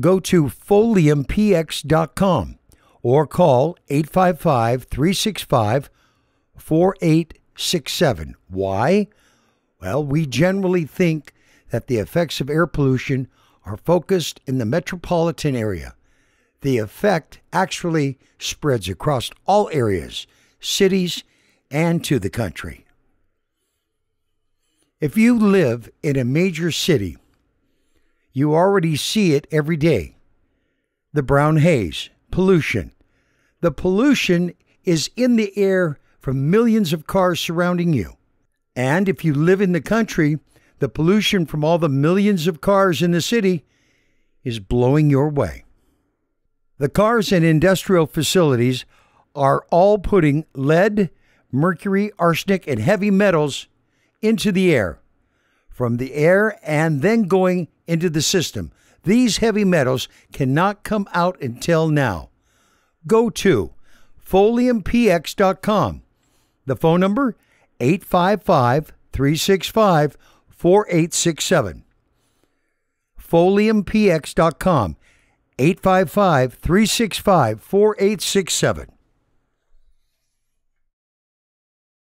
Go to foliumpx.com or call 855 365 4867. Why? Well, we generally think that the effects of air pollution are focused in the metropolitan area. The effect actually spreads across all areas, cities, and to the country. If you live in a major city, you already see it every day. The brown haze, pollution. The pollution is in the air from millions of cars surrounding you. And if you live in the country, the pollution from all the millions of cars in the city is blowing your way. The cars and industrial facilities are all putting lead, mercury, arsenic, and heavy metals into the air from the air and then going into the system. These heavy metals cannot come out until now. Go to foliumpx.com. The phone number 855 365 4867. foliumpx.com 855 365 4867.